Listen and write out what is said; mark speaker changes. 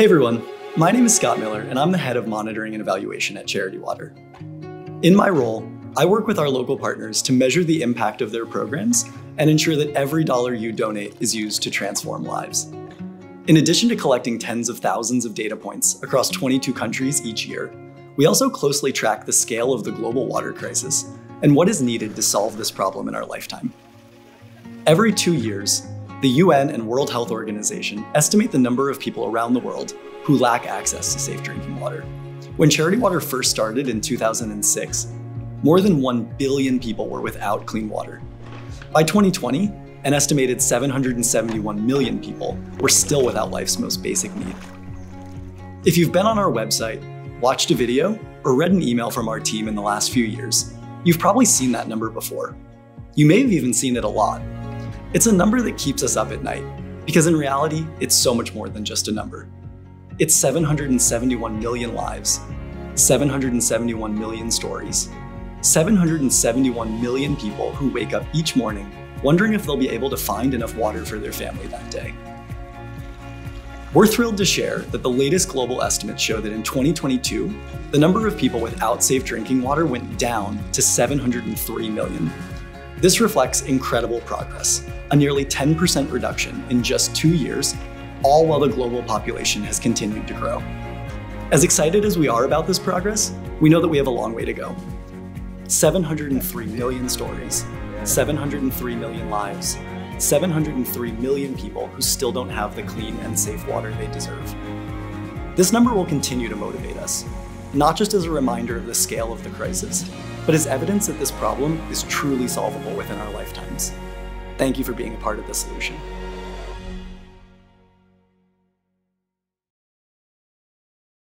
Speaker 1: Hey everyone, my name is Scott Miller, and I'm the head of monitoring and evaluation at Charity Water. In my role, I work with our local partners to measure the impact of their programs and ensure that every dollar you donate is used to transform lives. In addition to collecting tens of thousands of data points across 22 countries each year, we also closely track the scale of the global water crisis and what is needed to solve this problem in our lifetime. Every two years, the UN and World Health Organization estimate the number of people around the world who lack access to safe drinking water. When Charity Water first started in 2006, more than 1 billion people were without clean water. By 2020, an estimated 771 million people were still without life's most basic need. If you've been on our website, watched a video, or read an email from our team in the last few years, you've probably seen that number before. You may have even seen it a lot, it's a number that keeps us up at night, because in reality, it's so much more than just a number. It's 771 million lives, 771 million stories, 771 million people who wake up each morning wondering if they'll be able to find enough water for their family that day. We're thrilled to share that the latest global estimates show that in 2022, the number of people without safe drinking water went down to 703 million, this reflects incredible progress, a nearly 10% reduction in just two years, all while the global population has continued to grow. As excited as we are about this progress, we know that we have a long way to go. 703 million stories, 703 million lives, 703 million people who still don't have the clean and safe water they deserve. This number will continue to motivate us, not just as a reminder of the scale of the crisis, but as evidence that this problem is truly solvable within our lifetimes. Thank you for being a part of the solution.